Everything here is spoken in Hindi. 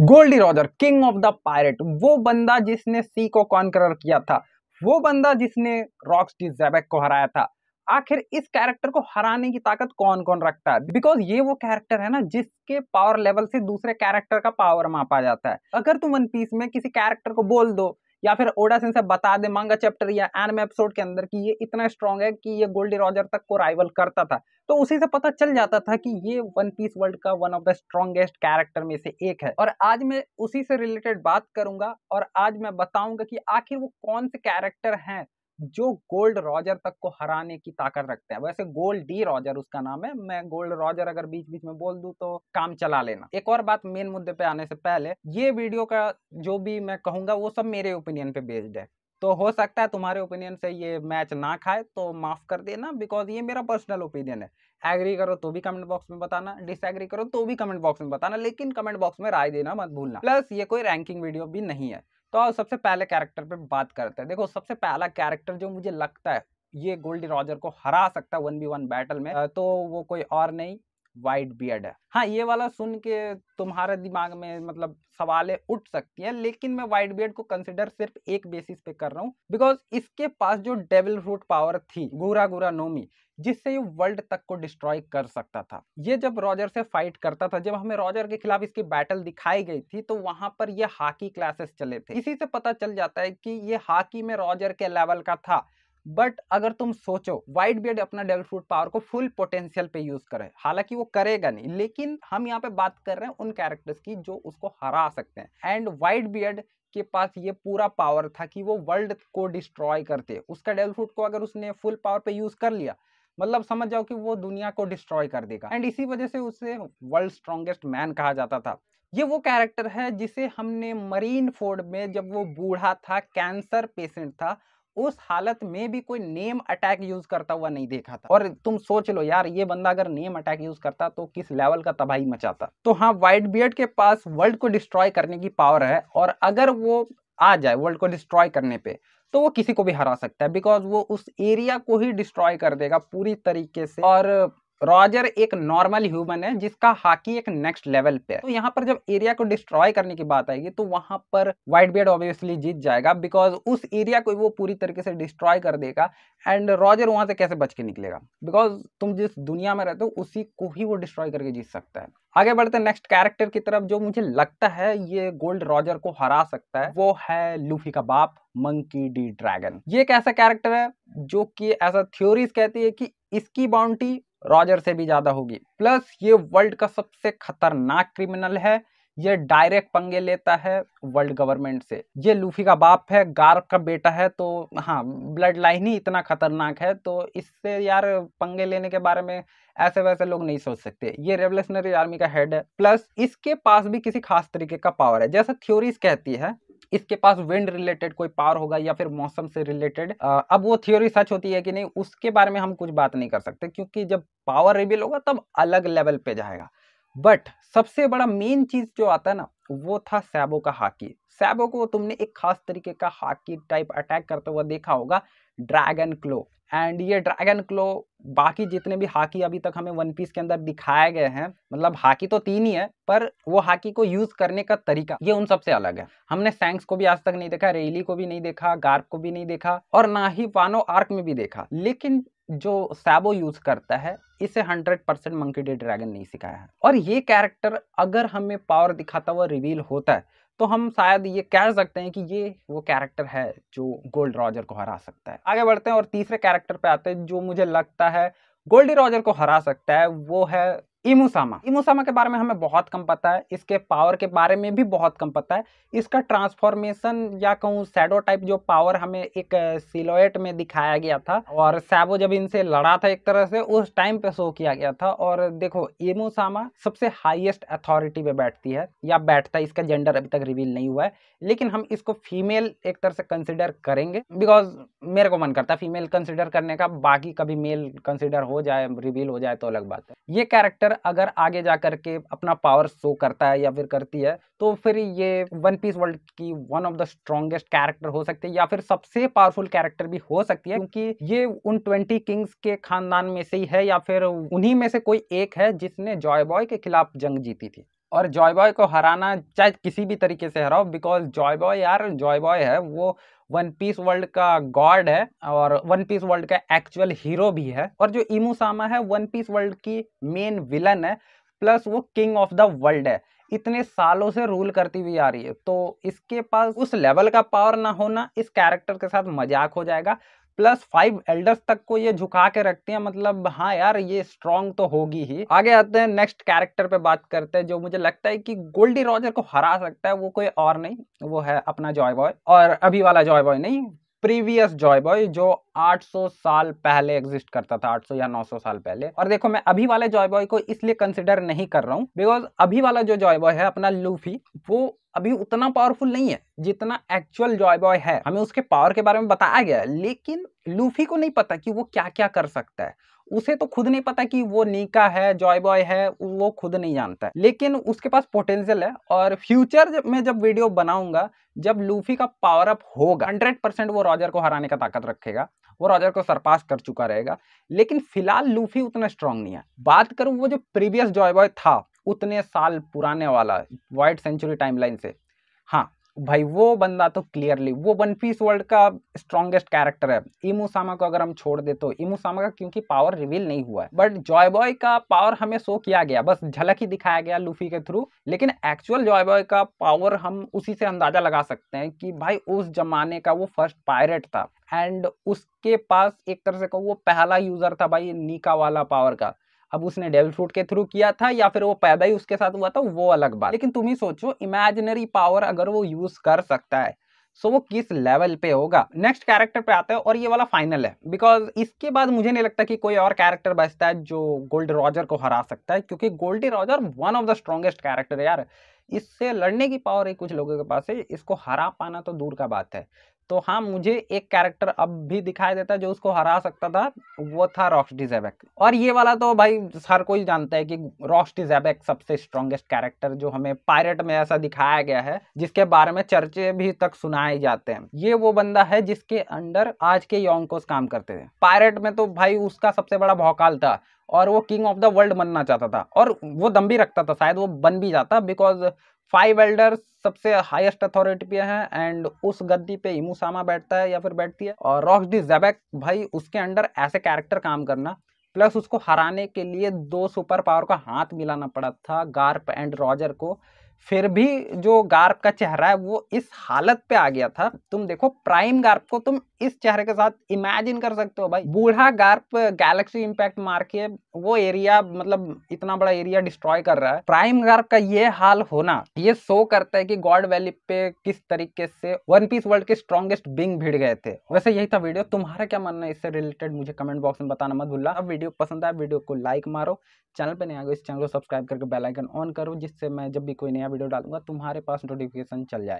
Gol D Roger, king of the pirate, वो बंदा जिसने सी को कॉन्करर किया था, वो बंदा जिसने रॉक्सटी जेबेक को हराया था, आखिर इस कैरेक्टर को हराने की ताकत कौन कौन रखता है? बिकॉज़ ये वो कैरेक्टर है ना, जिसके पावर लेवल से दूसरे कैरेक्टर का पावर मापा जाता है। अगर तुम वन पीस में किसी कैरेक्टर को बोल दो, या फिर ओडा सिंह से बता दे मांगा चैप्टर या एनम एपिसोड के अंदर कि ये इतना स्ट्रॉन्ग है कि ये गोल्डी रॉजर तक को राइवल करता था तो उसी से पता चल जाता था कि ये वन पीस वर्ल्ड का one of the strongest character में से एक है। और आज मैं उसी से रिलेटेड बात करूँगा और आज मैं बताऊँगा कि आखिर वो कौन से कैरेक्टर हैं जो गोल्ड रॉजर तक को हराने की ताकत रखते हैं। वैसे गोल्ड डी रॉजर उसका नाम है। मैं गोल्ड रॉजर अगर बीच बीच में बोल दूँ तो काम चला लेना। एक और बात मेन मुद्दे पे आने से पहले, ये वीडियो का जो भी मैं कहूँगा वो सब मेरे ओपिनियन पे बेस्ड है। तो हो सकता है तुम्हारे ओपिनियन से ये मैच ना खाए तो माफ़ कर देना बिकॉज़ ये मेरा पर्सनल ओपिनियन है। एग्री करो तो भी कमेंट बॉक्स में बताना डिसएग्री करो तो भी कमेंट बॉक्स में बताना, लेकिन कमेंट बॉक्स में राय देना मत भूलना। प्लस ये कोई रैंकिंग वीडियो भी नहीं है। तो सबसे पहले कैरेक्टर पे बात करते हैं। देखो, सबसे पहला कैरेक्टर जो मुझे लगता है, ये गोल्डी रॉजर को हरा सकता है वन बी वन बैटल में तो वो कोई और नहीं। वाइट बियर्ड है। हाँ ये वाला सुन के तुम्हारे दिमाग में मतलब सवालें उठ सकती हैं, लेकिन मैं वाइट बियर्ड को कंसिडर सिर्फ़ एक बेसिस पे कर रहा हूँ, बिकॉज़ इसके पास जो डेविल रूट पावर थी, गुरा गुरा नोमी, जिससे ये वर्ल्ड तक को डिस्ट्रॉय कर सकता था। ये जब रॉजर से फाइट करता था, जब हमें रॉजर के खिलाफ इसकी बैटल दिखाई गई थी तो वहाँ पर ये हाकी क्लासेस चले थे। इसी से पता चल जाता है कि ये हाकी में रॉजर के लेवल का था बट अगर तुम सोचो वाइट बियड अपना डेवल फ्रूट पावर को फुल पोटेंशियल पे यूज़ करे। हालाँकि वो करेगा नहीं, लेकिन हम यहाँ पे बात कर रहे हैं उन कैरेक्टर्स की जो उसको हरा सकते हैं। एंड वाइट बियड के पास ये पूरा पावर था कि वो वर्ल्ड को डिस्ट्रॉय करते। उसका डेवल फ्रूट को अगर उसने फुल पावर पे यूज़ कर लिया मतलब समझ जाओ कि वो दुनिया को डिस्ट्रॉय कर देगा। एंड इसी वजह से उसे वर्ल्ड स्ट्रॉन्गेस्ट मैन कहा जाता था। ये वो कैरेक्टर है जिसे हमने मरीन फोर्ड में जब वो बूढ़ा था कैंसर पेशेंट था उस हालत में भी कोई नेम अटैक यूज़ करता हुआ नहीं देखा था। और तुम सोच लो यार, ये बंदा अगर नेम अटैक यूज़ करता तो किस लेवल का तबाही मचाता? तो हाँ व्हाइट बियर्ड के पास वर्ल्ड को डिस्ट्रॉय करने की पावर है और अगर वो आ जाए वर्ल्ड को डिस्ट्रॉय करने पे तो वो किसी को भी हरा सकता है, बिकॉज़ वो उस एरिया को ही डिस्ट्रॉय कर देगा पूरी तरीके से। और रॉजर एक नॉर्मल ह्यूमन है, जिसका हाकी एक नेक्स्ट लेवल पे है। तो यहाँ पर जब एरिया को डिस्ट्रॉय करने की बात आएगी तो वहाँ पर व्हाइट बियर्ड ऑब्वियसली जीत जाएगा, बिकॉज़ उस एरिया को वो पूरी तरीके से डिस्ट्रॉय कर देगा, एंड रॉजर वहाँ से कैसे बच के निकलेगा? बिकॉज़ तुम जिस दुनिया में रहते हो, उसी को ही वो डिस्ट्रॉय करके जीत सकता है। आगे बढ़ते हैं, नेक्स्ट कैरेक्टर की तरफ़, जो मुझे लगता है ये गोल्ड रॉजर को हरा सकता है, वो है लूफी का बाप, मंकी डी ड्रैगन। ये एक ऐसा कैरेक्टर है, जो कि ऐसा थ्योरीज कहती है कि इसकी बाउंड्री रॉजर से भी ज़्यादा होगी। प्लस ये वर्ल्ड का सबसे खतरनाक क्रिमिनल है, ये डायरेक्ट पंगे लेता है वर्ल्ड गवर्नमेंट से। ये लूफी का बाप है गार्व का बेटा है तो हाँ ब्लड लाइन ही इतना खतरनाक है तो इससे यार पंगे लेने के बारे में ऐसे वैसे लोग नहीं सोच सकते। ये रेवल्यूशनरी आर्मी का हेड है। प्लस इसके पास भी किसी खास तरीके का पावर है। जैसा थ्योरीज कहती है इसके पास विंड रिलेटेड कोई पावर होगा या फिर मौसम से रिलेटेड अब वो थ्योरी सच होती है कि नहीं, उसके बारे में हम कुछ बात नहीं कर सकते, क्योंकि जब पावर रिवील होगा तब अलग लेवल पे जाएगा। बट सबसे बड़ा मेन चीज़ जो आता है ना, वो था सैबो का हाकी सैबो को तुमने एक खास तरीके का हाकी टाइप अटैक करते हुआ देखा होगा ड्रैगन क्लो एंड ये ड्रैगन क्लो बाकी जितने भी हाकी अभी तक हमें वन पीस के अंदर दिखाए गए हैं मतलब हाकी तो तीन ही है, पर वो हाकी को यूज़ करने का तरीका, ये उन सबसे अलग है। हमने सैंक्स को भी आज तक नहीं देखा रेली को भी नहीं देखा गार्प को भी नहीं देखा, और ना ही वानो आर्क में भी देखा। लेकिन जो सैबो यूज़ करता है, इसे 100 परसेंट मंकी डे ड्रैगन नहीं सिखाया है। और ये कैरेक्टर अगर हमें पावर दिखाता हुआ रिवील होता है तो हम शायद ये कह सकते हैं कि ये वो कैरेक्टर है जो गोल्ड रॉजर को हरा सकता है। आगे बढ़ते हैं और तीसरे कैरेक्टर पे आते हैं जो मुझे लगता है गोल्डी रॉजर को हरा सकता है, वो है इमोसामा। इमोसामा के बारे में हमें बहुत कम पता है, इसके पावर के बारे में भी बहुत कम पता है। इसका ट्रांसफॉर्मेशन या कहूँ सैडो टाइप जो पावर हमें एक सिलोएट में दिखाया गया था और सैबो जब इनसे लड़ा था एक तरह से, उस टाइम पे शो किया गया था और देखो, इमोसामा सबसे हाईएस्ट अथॉरिटी पे बैठती है, या बैठता है, इसका जेंडर अभी तक रिवील नहीं हुआ है, लेकिन हम इसको फीमेल एक तरह से कंसिडर करेंगे बिकॉज़ मेरे को मन करता है फीमेल कंसिडर करने का, बाकी कभी मेल कंसिडर हो जाए रिवील हो जाए तो अलग बात है। ये कैरेक्टर कैरेक्टर अगर आगे जा करके अपना पावर शो करता है या फिर करती है तो फिर ये वन पीस वर्ल्ड की one of the strongest character हो सकती है या फिर सबसे पावरफुल कैरेक्टर भी हो सकती है, क्योंकि ये उन ट्वेंटी किंग्स के खानदान में से ही है या फिर उन्हीं में से कोई एक है जिसने जॉय बॉय के खिलाफ जंग जीती थी। और जॉय बॉय को हराना चाहे किसी भी तरीके से हराओ बिकॉज़ जॉय बॉय यार जॉय बॉय है, वो वन पीस वर्ल्ड का गॉड है और वन पीस वर्ल्ड का एक्चुअल हीरो भी है। और जो इमू सामा है वन पीस वर्ल्ड की मेन विलन है प्लस वो किंग ऑफ़ द वर्ल्ड है। इतने सालों से रूल करती हुई आ रही है। तो इसके पास उस लेवल का पावर ना होना, इस कैरेक्टर के साथ मज़ाक हो जाएगा। प्लस फाइव एल्डर्स तक को ये झुका के रखते हैं मतलब हाँ यार, ये स्ट्रॉन्ग तो होगी ही। आगे आते हैं नेक्स्ट कैरेक्टर पे बात करते हैं, जो मुझे लगता है कि गोल्डी रॉजर को हरा सकता है, वो कोई और नहीं, वो है अपना जॉय बॉय और अभी वाला जॉय बॉय नहीं प्रीवियस जॉय बॉय जो 800 साल पहले एग्जिस्ट करता था 800 या 900 साल पहले। और देखो, मैं अभी वाले जॉय बॉय को इसलिए कंसिडर नहीं कर रहा हूँ बिकॉज़ अभी वाला जो जॉय बॉय है, अपना लूफी, वो अभी उतना पावरफुल नहीं है, जितना एक्चुअल जॉय बॉय है। हमें उसके पावर के बारे में बताया गया है, लेकिन लूफी को नहीं पता कि वो क्या क्या कर सकता है। उसे तो खुद नहीं पता कि वो नीका है जॉय बॉय है, वो खुद नहीं जानता है। लेकिन उसके पास पोटेंशियल है और फ्यूचर में जब वीडियो बनाऊँगा, जब लूफी का पावर अप होगा हंड्रेड परसेंट वो रॉजर को हराने का ताकत रखेगा, वो रॉजर को सरपास कर चुका रहेगा। लेकिन फ़िलहाल लूफी उतना स्ट्रांग नहीं है। बात करूँ वो जो प्रीवियस जॉय बॉय था, उतने साल पुराने वाला वाइट सेंचुरी टाइमलाइन से हाँ भाई वो बंदा तो क्लियरली वो वन पीस वर्ल्ड का स्ट्रॉन्गेस्ट कैरेक्टर है। इमू सामा को अगर हम छोड़ दे तो इमू सामा का क्योंकि पावर रिवील नहीं हुआ है। बट जॉय बॉय का पावर हमें शो किया गया, बस झलक ही दिखाया गया लूफी के थ्रू लेकिन एक्चुअल जॉय बॉय का पावर हम उसी से अंदाज़ा लगा सकते हैं कि भाई उस जमाने का वो फ़र्स्ट पायरेट था। एंड उसके पास एक तरह से कहूँ, वो पहला यूज़र था भाई नीका वाला पावर का। अब उसने डेविल फ्रूट के थ्रू किया था या फिर वो पैदा ही उसके साथ हुआ था, वो अलग बात। लेकिन तुम ही सोचो इमेजिनरी पावर अगर वो यूज़ कर सकता है सो वो किस लेवल पे होगा? नेक्स्ट कैरेक्टर पे आता है और ये वाला फाइनल है। बिकॉज़ इसके बाद मुझे नहीं लगता कि कोई और कैरेक्टर बचता है जो गोल्ड रॉजर को हरा सकता है, क्योंकि Gol D Roger one of the strongest character है यार। इससे लड़ने की पावर है कुछ लोगों के पास है, इसको हरा पाना तो दूर का बात है। तो हाँ मुझे एक कैरेक्टर अब भी दिखाई देता है जो उसको हरा सकता था, वो था रॉक्सटी जैबेक और ये वाला तो भाई हर कोई जानता है कि रॉक्सटी जैबेक सबसे स्ट्रॉन्गेस्ट कैरेक्टर जो हमें पायरेट में ऐसा दिखाया गया है, जिसके बारे में चर्चे भी तक सुनाए जाते हैं। ये वो बंदा है जिसके अंडर आज के योंकोस काम करते थे पायरेट में तो भाई उसका सबसे बड़ा भौकाल था और वो किंग ऑफ़ द वर्ल्ड बनना चाहता था और वो दम भी रखता था, शायद वो बन भी जाता बिकॉज़ फाइव एल्डर्स सबसे हाईएस्ट अथॉरिटी पे है एंड उस गद्दी पे इमूसामा बैठता है या फिर बैठती है। और रॉक्स डी जैबैक भाई, उसके अंडर ऐसे कैरेक्टर काम करना। प्लस उसको हराने के लिए दो सुपर पावर का हाथ मिलाना पड़ा था गार्प एंड रॉजर को। फिर भी जो गार्प का चेहरा है, वो इस हालत पे आ गया था। तुम देखो, प्राइम गार्प को तुम इस चेहरे के साथ इमेजिन कर सकते हो भाई। बूढ़ा गार्प गैलेक्सी इंपैक्ट मार के वो एरिया मतलब इतना बड़ा एरिया डिस्ट्रॉय कर रहा है। प्राइम गार्प का ये हाल होना, ये शो करता है कि गॉड वैली पे किस तरीके से वन पीस वर्ल्ड के स्ट्रॉन्गेस्ट बिंग भिड़ गए थे। वैसे यही था वीडियो तुम्हारा क्या मानना है? इससे रिलेटेड मुझे कमेंट बॉक्स में बताना मत भूलना। अब वीडियो पसंद आया वीडियो को लाइक मारो। चैनल पे नहीं आ गए इस चैनल को सब्सक्राइब करके बेलाइकन ऑन करो, जिससे मैं जब भी कोई नया वीडियो डालूँगा तुम्हारे पास नोटिफिकेशन चल जाए